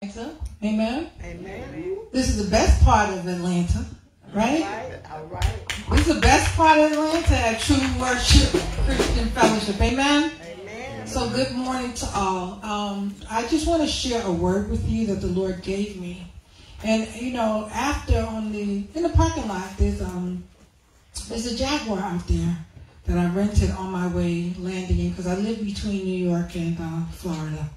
Atlanta. Amen. Amen. This is the best part of Atlanta, right? All right. All right. This is the best part of Atlanta at True Worship Christian Fellowship. Amen. Amen. So good morning to all. Um, I just want to share a word with you that the Lord gave me. And you know, after on the in the parking lot, there's um there's a Jaguar out there that I rented on my way landing in because I live between New York and uh, Florida.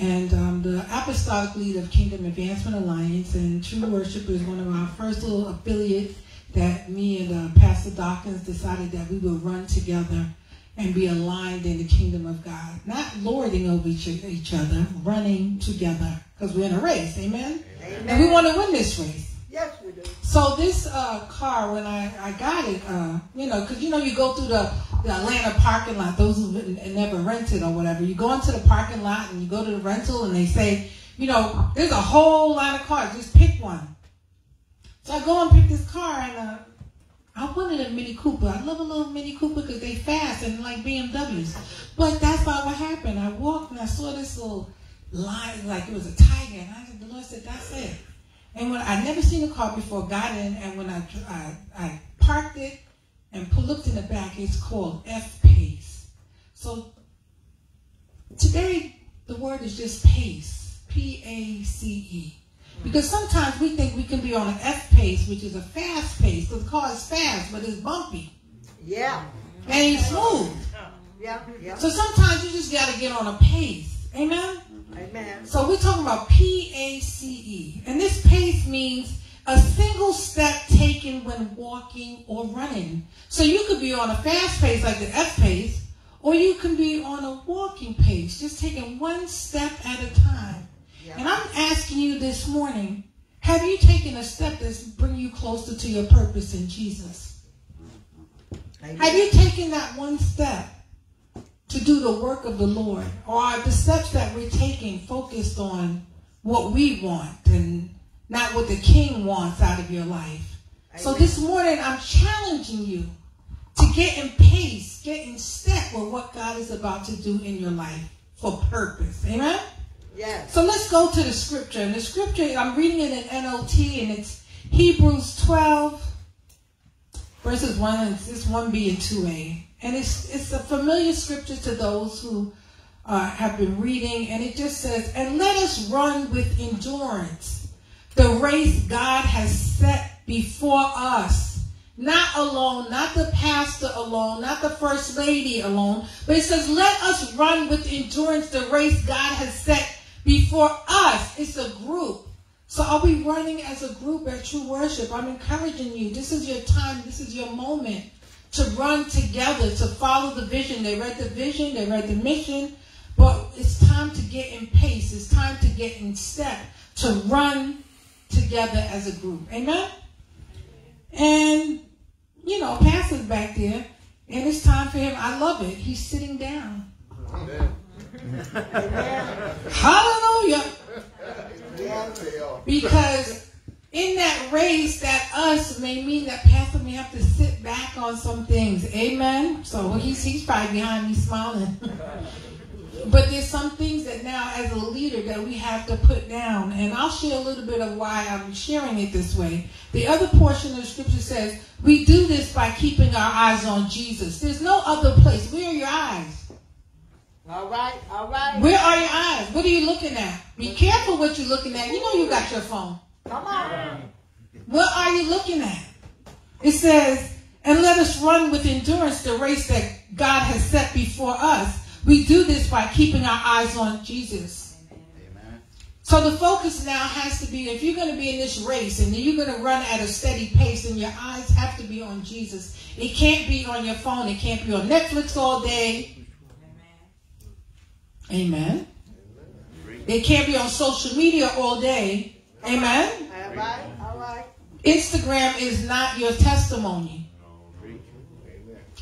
And um, the apostolic lead of Kingdom Advancement Alliance and True Worship is one of our first little affiliates that me and uh, Pastor Dawkins decided that we would run together and be aligned in the kingdom of God. Not lording over each, each other, running together because we're in a race. Amen? Amen. And we want to win this race. Yes, we do. So this uh, car, when I, I got it, uh, you know, because you know you go through the, the Atlanta parking lot, those who never rented or whatever, you go into the parking lot and you go to the rental and they say, you know, there's a whole lot of cars, just pick one. So I go and pick this car and uh, I wanted a Mini Cooper. I love a little Mini Cooper because they fast and like BMWs. But that's not what happened. I walked and I saw this little line, like it was a tiger, and I the Lord said, that's it. And when I never seen a car before, got in, and when I, I, I parked it and looked in the back, it's called F Pace. So today the word is just pace, P A C E. Because sometimes we think we can be on an F pace, which is a fast pace, because the car is fast, but it's bumpy. Yeah. It ain't smooth. Yeah. Yeah. So sometimes you just got to get on a pace. Amen? Amen. So we're talking about P-A-C-E. And this pace means a single step taken when walking or running. So you could be on a fast pace like the F pace, or you can be on a walking pace, just taking one step at a time. Yeah. And I'm asking you this morning, have you taken a step that's bring you closer to your purpose in Jesus? Amen. Have you taken that one step to do the work of the Lord? Or are the steps that we're taking focused on what we want and not what the King wants out of your life? So this morning I'm challenging you to get in pace, get in step with what God is about to do in your life for purpose. Amen? Yes. So let's go to the scripture. And the scripture, I'm reading it in NLT, and it's Hebrews 12, verses 1, and it's 1b and 2a. And it's, it's a familiar scripture to those who uh, have been reading, and it just says, And let us run with endurance the race God has set before us. Not alone, not the pastor alone, not the first lady alone, but it says, Let us run with endurance the race God has set before us. It's a group. So are we running as a group at True Worship? I'm encouraging you. This is your time. This is your moment to run together, to follow the vision. They read the vision, they read the mission, but it's time to get in pace. It's time to get in step, to run together as a group. Amen? And, you know, Pastor's back there, and it's time for him. I love it. He's sitting down. Hallelujah. Because in that race, that us may mean that Pastor may have to sit back on some things. Amen. So he's he's probably behind me smiling. but there's some things that now as a leader that we have to put down. And I'll share a little bit of why I'm sharing it this way. The other portion of the scripture says, we do this by keeping our eyes on Jesus. There's no other place. Where are your eyes? All right. All right. Where are your eyes? What are you looking at? Be careful what you're looking at. You know you got your phone. Come on. What are you looking at? It says, and let us run with endurance the race that God has set before us. We do this by keeping our eyes on Jesus. Amen. So the focus now has to be if you're going to be in this race and you're going to run at a steady pace, and your eyes have to be on Jesus. It can't be on your phone. It can't be on Netflix all day. Amen. It can't be on social media all day. Amen. All right. All right. Instagram is not your testimony.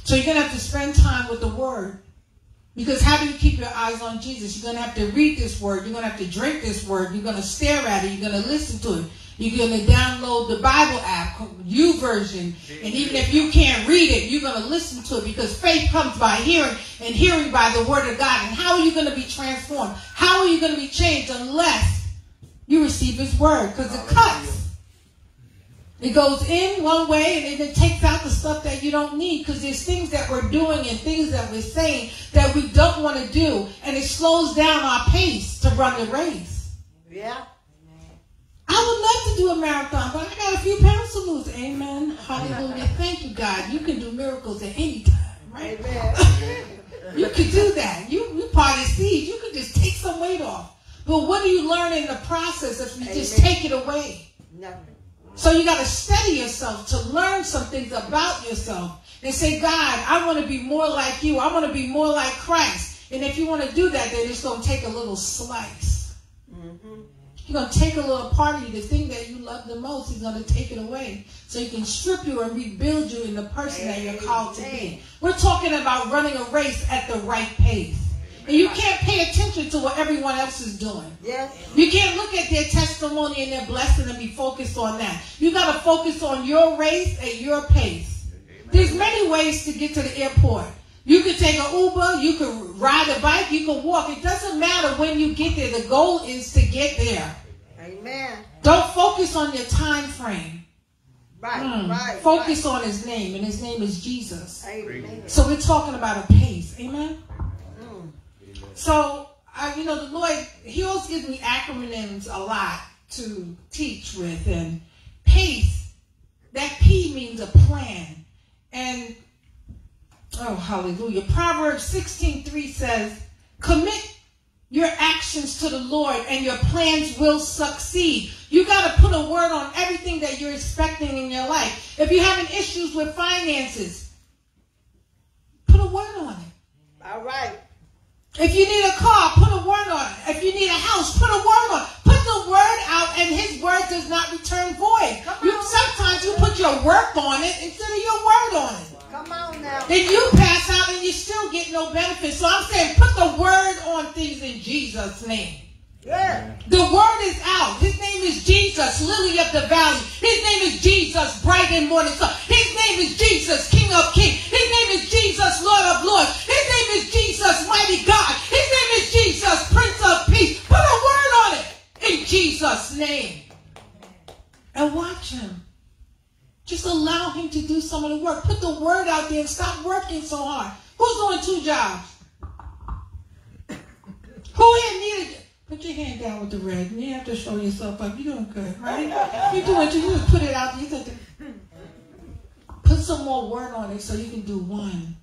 So you're going to have to spend time with the Word. Because how do you keep your eyes on Jesus? You're going to have to read this Word. You're going to have to drink this Word. You're going to stare at it. You're going to listen to it. You're going to download the Bible app, YouVersion. And even if you can't read it, you're going to listen to it because faith comes by hearing and hearing by the Word of God. And how are you going to be transformed? How are you going to be changed unless receive his word because it cuts. It goes in one way and then it takes out the stuff that you don't need because there's things that we're doing and things that we're saying that we don't want to do and it slows down our pace to run the race. Yeah. I would love to do a marathon, but I got a few pounds to lose. Amen. Hallelujah. Thank you, God. You can do miracles at any time, right? Amen. You could do that. You you party seeds. You could just take some weight off. But what do you learn in the process if you just take it away? Nothing. So you got to study yourself to learn some things about yourself and say, God, I want to be more like you. I want to be more like Christ. And if you want to do that, then it's going to take a little slice. Mm-hmm. He's going to take a little part of you, the thing that you love the most. He's going to take it away so he can strip you and rebuild you in the person that you're called to be. We're talking about running a race at the right pace. And you can't pay attention to what everyone else is doing. Yes. You can't look at their testimony and their blessing and be focused on that. You got to focus on your race at your pace. There's many ways to get to the airport. You could take an Uber, you could ride a bike, you could walk. It doesn't matter when you get there. The goal is to get there. Amen. Don't focus on your time frame. Right. Mm. Right. Focus on his name, and his name is Jesus. Amen. So we're talking about a pace. Amen. So, uh, you know, the Lord, He always gives me acronyms a lot to teach with. And PACE, that P means a plan. And, oh, hallelujah. Proverbs 16.3 says, commit your actions to the Lord and your plans will succeed. You got to put a word on everything that you're expecting in your life. If you're having issues with finances, put a word on it. All right. If you need a car, put a word on it. If you need a house, put a word on it. Put the word out, and His word does not return void. You, sometimes you put your work on it instead of your word on it. Come on now. Then you pass out and you still get no benefit. So I'm saying put the word on things in Jesus' name. The word is out. His name is Jesus, Lily of the Valley. His name is Jesus, Bright and Morning Star. His name is Jesus, King of Kings. His name is Jesus, Lord of Lords. His name is Jesus, Mighty God. His name is Jesus, Prince of Peace. Put a word on it in Jesus' name. And watch him. Just allow him to do some of the work. Put the word out there and stop working so hard. Who's doing two jobs? Who needed Put your hand down with the red. You have to show yourself up. You're doing good, right? You're doing good. You just put it out there. You have to put some more word on it so you can do one.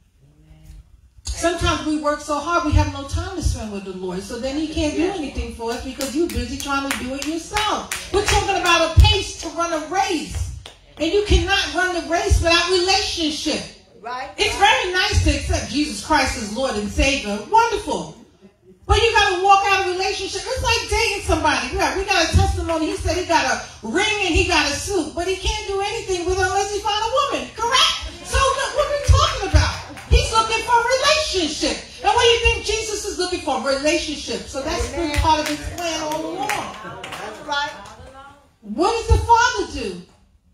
Sometimes we work so hard we have no time to spend with the Lord. So then he can't do anything for us because you're busy trying to do it yourself. We're talking about a pace to run a race. And you cannot run the race without relationship. Right. It's very nice to accept Jesus Christ as Lord and Savior. Wonderful. But you got to walk out a relationship. It's like dating somebody. We got, we got a testimony. He said he got a ring and he got a suit, but he can't do anything with unless he find a woman. Correct? So what what are we talking about? He's looking for a relationship. And what do you think Jesus is looking for? Relationship. So that's been part of his plan all along. That's right. What does the Father do?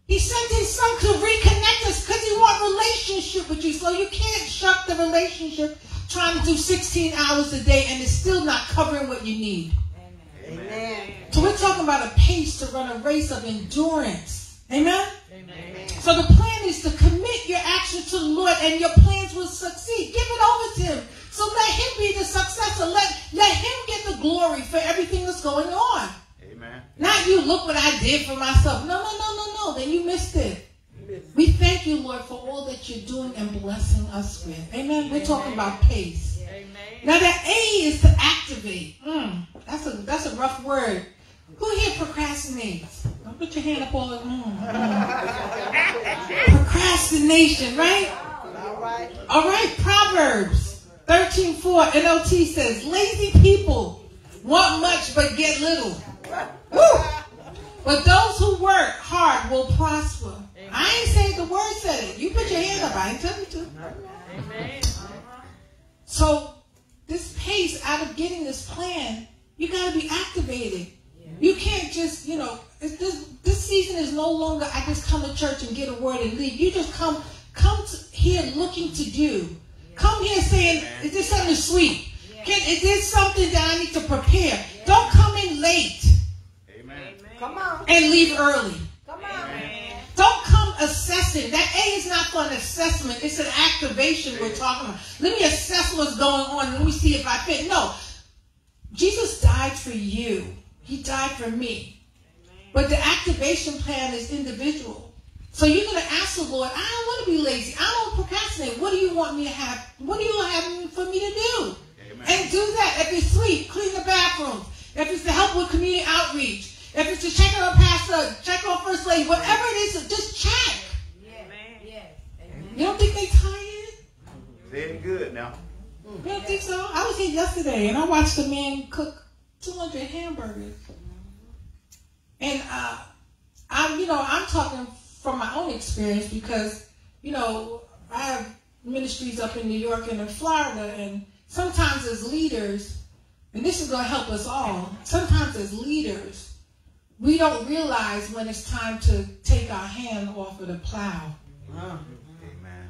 He sent his son to reconnect us because he wants relationship with you. So you can't shut the relationship trying to do 16 hours a day and it's still not covering what you need. Amen. So we're talking about a pace to run a race of endurance. Amen? Amen. So the plan is to commit your action to the Lord and your plans will succeed. Give it over to him. So let him be the successor. Let, let him get the glory for everything that's going on. Amen. Not you look what I did for myself. No, no, no, no, no. Then you missed it. We thank you, Lord, you're doing and blessing us with. Amen. We're talking about pace. Now that A is to activate. Mm, that's a that's a rough word. Who here procrastinates? Don't put your hand up all. Mm, mm. Procrastination, right? All right. All right, Proverbs 13:4 NLT says, "Lazy people want much but get little." Woo! But those who work hard will prosper. I ain't saying the word said it. You put your hand up. I ain't telling you to. So this pace out of getting this plan, you got to be activated. You can't just, you know, this this season is no longer I just come to church and get a word and leave. You just come come to here looking to do. Come here saying, is this something sweet? Can, is this something that I need to prepare? Don't come in late. Amen. Come on. and leave early. Assessing. That A is not for an assessment. It's an activation we're talking about. Let me assess what's going on. Let me see if I fit. No. Jesus died for you. He died for me. But the activation plan is individual. So you're going to ask the Lord, I don't want to be lazy. I don't procrastinate. What do you want me to have? What do you have for me to do? Amen. And do that. If it's sweep, clean the bathrooms. If it's to help with community outreach. If it's to check on a pastor, check on first lady, whatever it is, just check. You don't think they tired? Saying good now. You don't think so? I was here yesterday and I watched a man cook 200 hamburgers. And uh, I'm, you know, I'm talking from my own experience because, you know, I have ministries up in New York and in Florida, and sometimes as leaders, and this is going to help us all. Sometimes as leaders, we don't realize when it's time to take our hand off of the plow. Amen.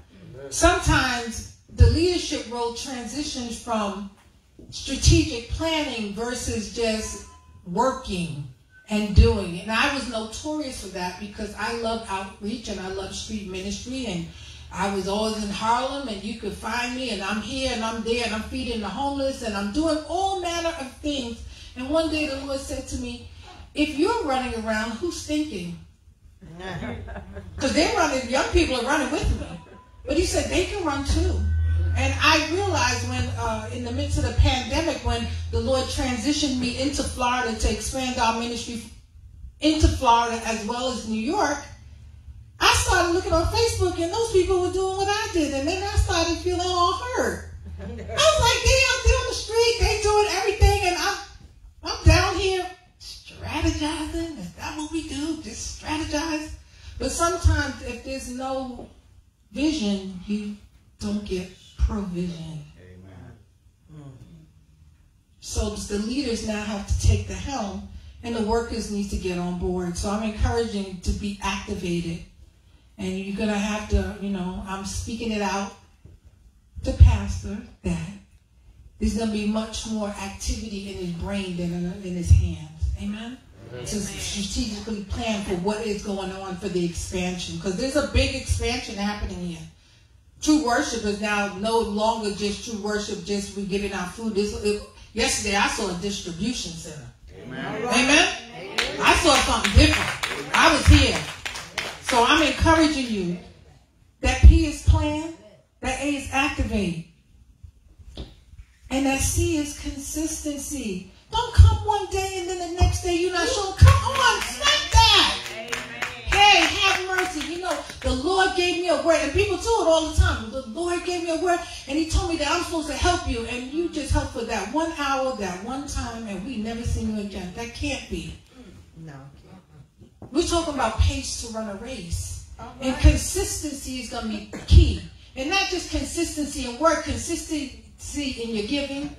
Sometimes the leadership role transitions from strategic planning versus just working and doing. And I was notorious for that because I love outreach and I love street ministry and I was always in Harlem and you could find me and I'm here and I'm there and I'm feeding the homeless and I'm doing all manner of things. And one day the Lord said to me, if you're running around, who's thinking? Because they're running, young people are running with me. But he said they can run too. And I realized when, uh, in the midst of the pandemic, when the Lord transitioned me into Florida to expand our ministry into Florida as well as New York, I started looking on Facebook and those people were doing what I did. And then I started feeling all hurt. I was like, they out there on the street, they doing everything, and I'm, I'm down here strategizing. Is that what we do? Just strategize? But sometimes if there's no vision, you don't get provision. Amen. So the leaders now have to take the helm and the workers need to get on board. So I'm encouraging to be activated. And you're going to have to, you know, I'm speaking it out to pastor that there's going to be much more activity in his brain than in, in his hands. Amen? To strategically plan for what is going on for the expansion. Because there's a big expansion happening here. True worship is now no longer just true worship, just we giving out food. This, it, yesterday I saw a distribution center. Amen. Amen? I saw something different. I was here. So I'm encouraging you. That P is plan, that A is activate. And that C is consistency. Don't come one day and then the next day you're not sure. Come on, snap that. Hey, have mercy. You know, the Lord gave me a word, and people do it all the time. The Lord gave me a word, and He told me that I'm supposed to help you, and you just help for that one hour, that one time, and we never seen you again. That can't be. No. We're talking about pace to run a race. And consistency is going to be key. And not just consistency in work, consistency in your giving,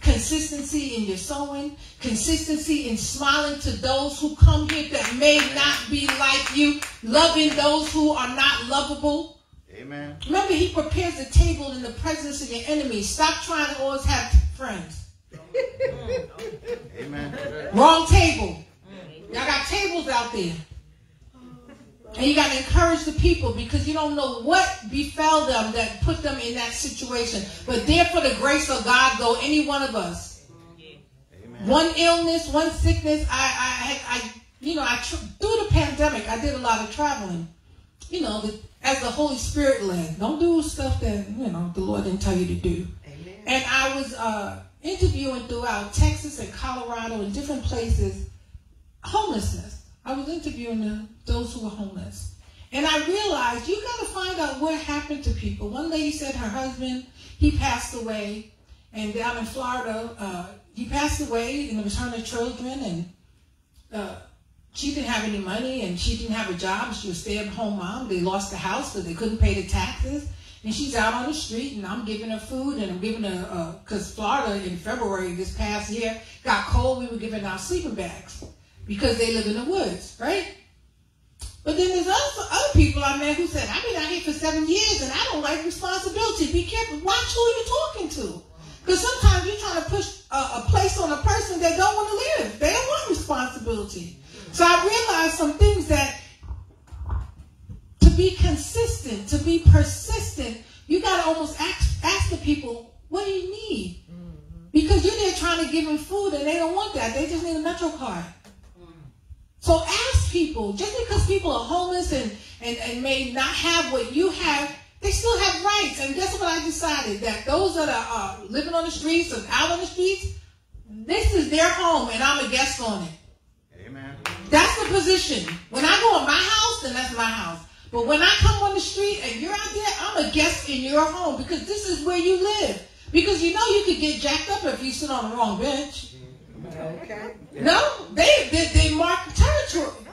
consistency in your sowing, consistency in smiling to those who come here that may not be like you, loving those who are not lovable. Amen. Remember, he prepares the table in the presence of your enemies. Stop trying to always have friends. Amen. Wrong table. Y'all got tables out there. And you got to encourage the people because you don't know what befell them that put them in that situation. But there for the grace of God go any one of us. Amen. One illness, one sickness. I, I, I, you know, I through the pandemic, I did a lot of traveling. You know, the, as the Holy Spirit led. Don't do stuff that you know the Lord didn't tell you to do. Amen. And I was uh, interviewing throughout Texas and Colorado and different places homelessness. I was interviewing the, those who were homeless. And I realized you got to find out what happened to people. One lady said her husband, he passed away. And down in Florida, uh, he passed away in the return of children. And uh, she didn't have any money and she didn't have a job. She was a stay-at-home mom. They lost the house so they couldn't pay the taxes. And she's out on the street and I'm giving her food and I'm giving her, because Florida in February this past year got cold. We were giving out sleeping bags because they live in the woods, right? But then there's other, other people I met who said, I've been out here for seven years and I don't like responsibility. Be careful. Watch who you're talking to. Because sometimes you're trying to push a, a place on a person that don't want to live. They don't want responsibility. So I realized some things that to be consistent, to be persistent, you got to almost ask, ask the people, what do you need? Mm-hmm. Because you're there trying to give them food and they don't want that. They just need a Metro card. So ask people, just because people are homeless and, and, and may not have what you have, they still have rights. And guess what I decided? That those that are uh, living on the streets and out on the streets, this is their home and I'm a guest on it. Amen. That's the position. When I go in my house, then that's my house. But when I come on the street and you're out there, I'm a guest in your home because this is where you live. Because you know you could get jacked up if you sit on the wrong bench. Okay. No, they, they, they mark territory.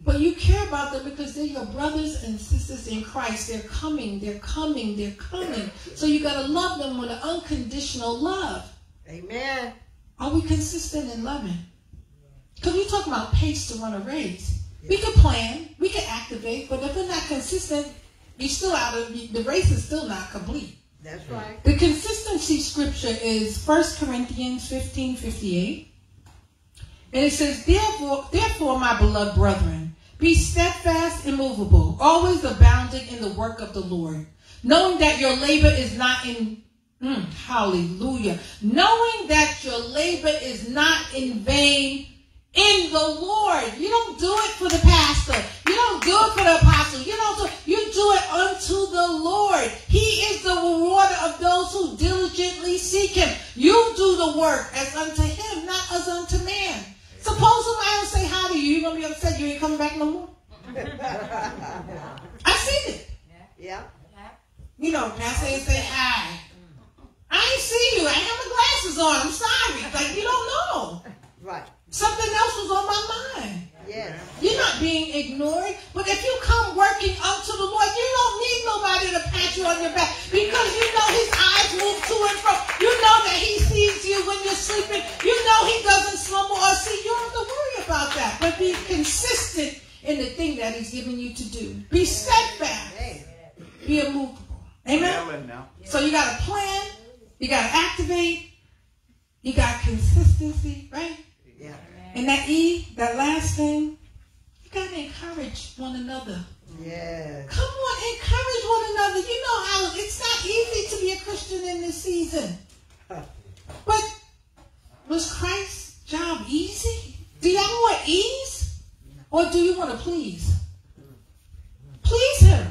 But you care about them because they're your brothers and sisters in Christ. They're coming, they're coming, they're coming. So you got to love them with an unconditional love. Amen. Are we consistent in loving? Because we talk about pace to run a race. We can plan, we can activate, but if we're not consistent, you're still out of the race is still not complete. That's right. The consistency scripture is 1 Corinthians 15 58. And it says, Therefore, therefore, my beloved brethren, be steadfast, immovable, always abounding in the work of the Lord, knowing that your labor is not in mm, hallelujah. Knowing that your labor is not in vain in the Lord. You don't do it for the pastor. You don't do it for the apostle. You don't do you do it the work as unto him, not as unto man. Suppose somebody will say hi to you, you're gonna be upset you ain't coming back no more. I seen it. yeah. You know, pastor ain't say hi. I ain't see you. I have my glasses on. I'm sorry. Like you don't know. Right. Something else was on my mind. Yes. You're not being ignored. But if you come working unto the Lord, you don't need nobody to pat you on your back because you know his eyes move to and fro. You know that he sees you when you're sleeping. You know he doesn't slumber or see. You don't have to worry about that. But be consistent in the thing that he's given you to do. Be steadfast. Amen. Be immovable. Amen. So you got to plan. You got to activate. You got consistency, right? Yeah. And that E, that last thing, you got to encourage one another. Yes. Come on, encourage one another. You know how it's not easy to be a Christian in this season. But was Christ's job easy? Do y'all want ease? Or do you want to please? Please him.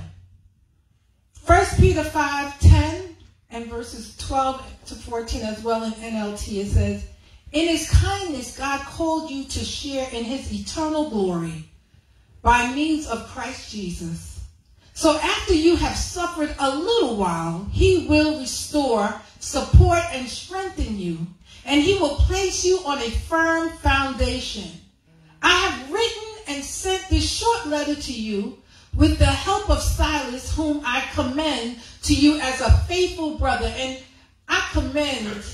1 Peter 5, 10 and verses 12 to 14 as well in NLT, it says, In his kindness, God called you to share in his eternal glory by means of Christ Jesus. So after you have suffered a little while, he will restore, support, and strengthen you, and he will place you on a firm foundation. I have written and sent this short letter to you with the help of Silas, whom I commend to you as a faithful brother. And I commend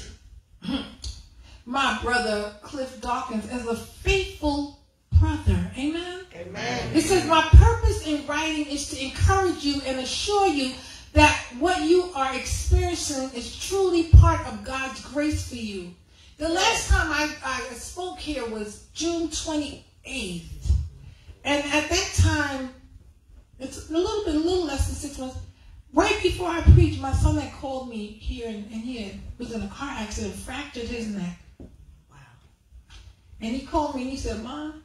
my brother Cliff Dawkins as a faithful brother. Amen. Amen. It says, My purpose in writing is to encourage you and assure you that what you are experiencing is truly part of God's grace for you. The last time I, I spoke here was June 28th. And at that time, it's a little bit, a little less than six months. Right before I preached, my son had called me here, and, and he had, was in a car accident, fractured his neck. And he called me and he said, Mom,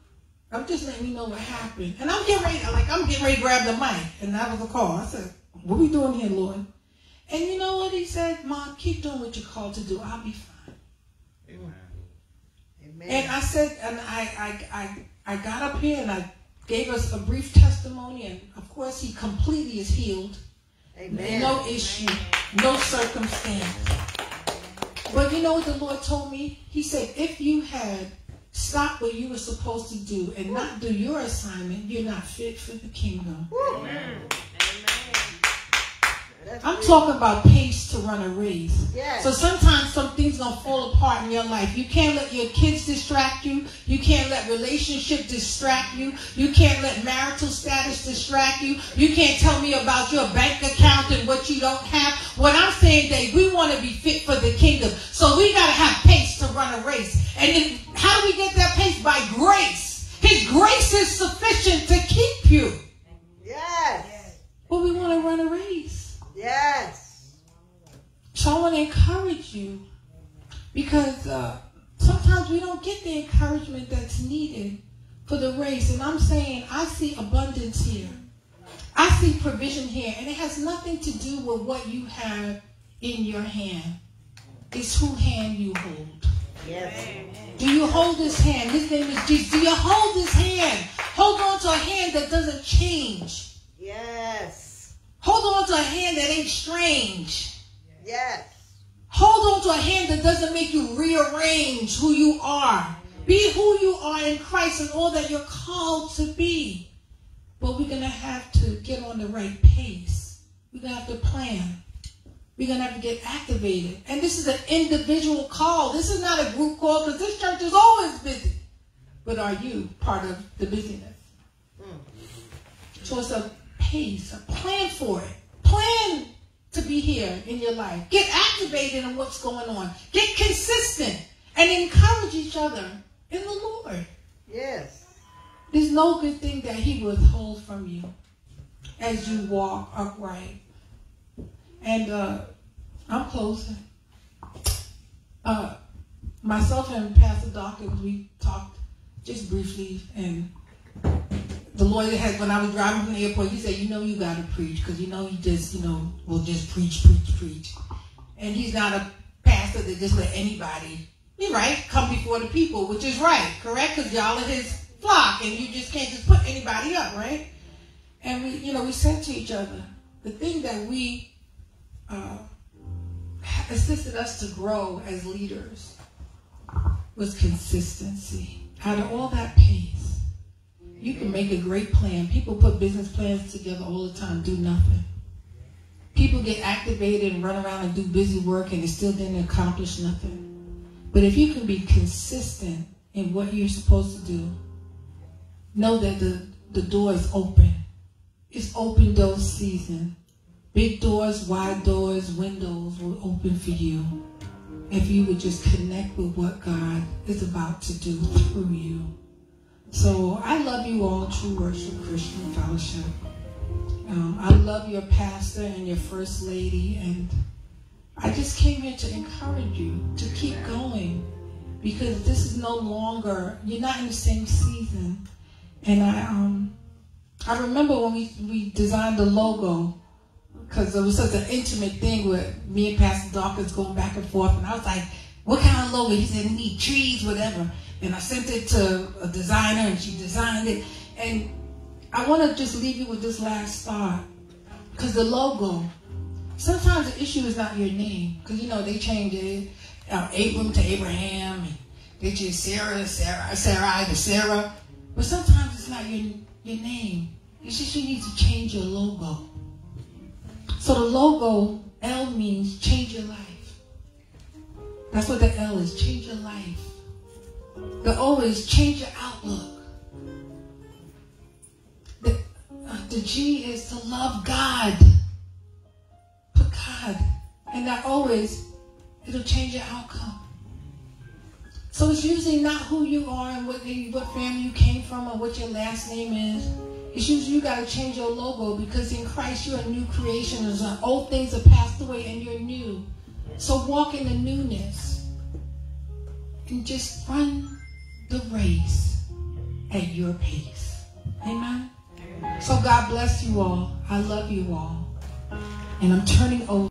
I'm just letting you know what happened. And I'm getting ready, like I'm getting ready to grab the mic. And that was a call. I said, What are we doing here, Lord? And you know what he said? Mom, keep doing what you're called to do. I'll be fine. Amen. Amen. And I said, and I, I, I, I got up here and I gave us a brief testimony. And of course, he completely is healed. Amen. No issue, no circumstance. But you know what the Lord told me? He said, if you had stopped what you were supposed to do and not do your assignment, you're not fit for the kingdom. Amen. I'm talking about pace to run a race. Yes. So sometimes some things gonna fall apart in your life. You can't let your kids distract you. You can't let relationship distract you. You can't let marital status distract you. You can't tell me about your bank account and what you don't have. What I'm saying, Dave, we want to be fit for the kingdom. So we gotta have pace to run a race. And then how do we get that pace? By grace. His grace is sufficient to keep you. Yes. But we want to run a race. Yes. So I want to encourage you because uh, sometimes we don't get the encouragement that's needed for the race. And I'm saying I see abundance here. I see provision here. And it has nothing to do with what you have in your hand. It's who hand you hold. Yes. Do you hold his hand? His name is Jesus. Do you hold his hand? Hold on to a hand that doesn't change. Yes. Hold on to a hand that ain't strange. Yes. Hold on to a hand that doesn't make you rearrange who you are. Be who you are in Christ and all that you're called to be. But we're going to have to get on the right pace. We're going to have to plan. We're going to have to get activated. And this is an individual call. This is not a group call because this church is always busy. But are you part of the busyness? Mm-hmm. So it's a pace, a plan for it. Plan to be here in your life. Get activated in what's going on. Get consistent and encourage each other in the Lord. Yes. There's no good thing that He withhold from you as you walk upright. And uh, I'm closing. Uh, myself and Pastor Dawkins, we talked just briefly, and the lawyer had when I was driving from the airport, he said, "You know, you got to preach because you know he just, you know, will just preach, preach, preach." And he's not a pastor that just let anybody, you right, come before the people, which is right, correct? Because y'all are his flock, and you just can't just put anybody up, right? And we, you know, we said to each other, the thing that we assisted us to grow as leaders was consistency. Out of all that pace, you can make a great plan. People put business plans together all the time, do nothing. People get activated and run around and do busy work and they still didn't accomplish nothing. But if you can be consistent in what you're supposed to do, know that the, the door is open. It's open door season. Big doors, wide doors, windows will open for you if you would just connect with what God is about to do through you. So I love you all, True Worship Christian Fellowship. Um, I love your pastor and your first lady, and I just came here to encourage you to keep going because this is no longer you're not in the same season. And I um I remember when we we designed the logo because it was such an intimate thing with me and Pastor Dawkins going back and forth, and I was like, "What kind of logo?" He said, "We need trees, whatever." And I sent it to a designer, and she designed it. And I want to just leave you with this last thought, because the logo. Sometimes the issue is not your name, because you know they changed it, uh, Abram to Abraham, and they changed Sarah, Sarah, Sarai to Sarah. But sometimes it's not your your name. It's just you need to change your logo. So the logo L means change your life. That's what the L is, change your life. The O is change your outlook. The, uh, the G is to love God. Put God. And that is, it'll change your outcome. So it's usually not who you are and what, what family you came from or what your last name is. It's usually you got to change your logo because in Christ you're a new creation. There's old things have passed away and you're new. So walk in the newness and just run the race at your pace. Amen. So God bless you all. I love you all. And I'm turning over.